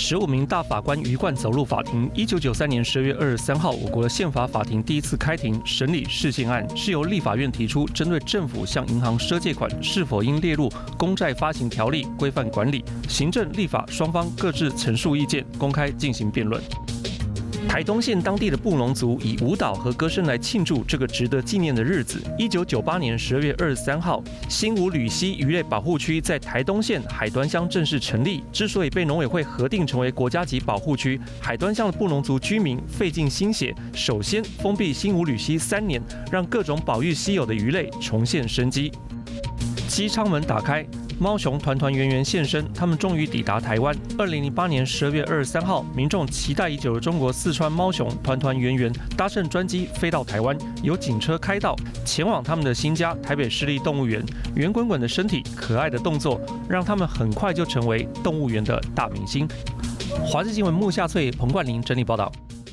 十五名大法官鱼贯走入法庭。一九九三年十二月二十三号，我国宪法法庭第一次开庭审理事件案，是由立法院提出针对政府向银行赊借款是否应列入公债发行条例规范管理，行政立法双方各自陈述意见，公开进行辩论。台东县当地的布农族以舞蹈和歌声来庆祝这个值得纪念的日子。一九九八年十二月二十三号，新武吕溪鱼类保护区在台东县海端乡正式成立。之所以被农委会核定成为国家级保护区，海端乡的布农族居民费尽心血，首先封闭新武吕溪三年，让各种保育稀有的鱼类重现生机。机舱门打开。猫熊团团圆圆现身，他们终于抵达台湾。二零零八年十二月二十三号，民众期待已久的中国四川猫熊团团圆圆搭乘专机飞到台湾，由警车开道前往他们的新家台北市立动物园。圆滚滚的身体，可爱的动作，让他们很快就成为动物园的大明星。华视新闻木下翠、彭冠霖整理报道。